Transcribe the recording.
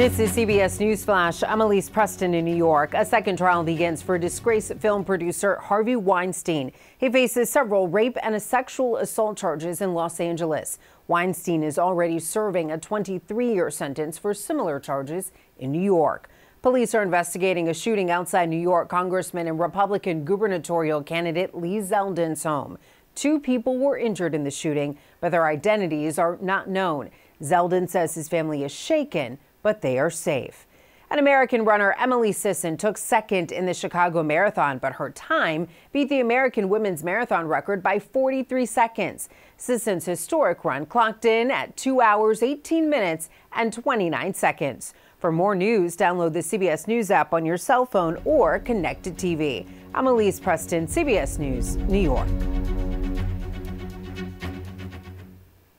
This is CBS News Flash. I'm Elise Preston in New York. A second trial begins for disgraced film producer Harvey Weinstein. He faces several rape and a sexual assault charges in Los Angeles. Weinstein is already serving a 23 year sentence for similar charges in New York. Police are investigating a shooting outside New York Congressman and Republican gubernatorial candidate Lee Zeldin's home. Two people were injured in the shooting, but their identities are not known. Zeldin says his family is shaken but they are safe. An American runner, Emily Sisson, took second in the Chicago Marathon, but her time beat the American women's marathon record by 43 seconds. Sisson's historic run clocked in at 2 hours, 18 minutes, and 29 seconds. For more news, download the CBS News app on your cell phone or connected TV. I'm Elise Preston, CBS News, New York.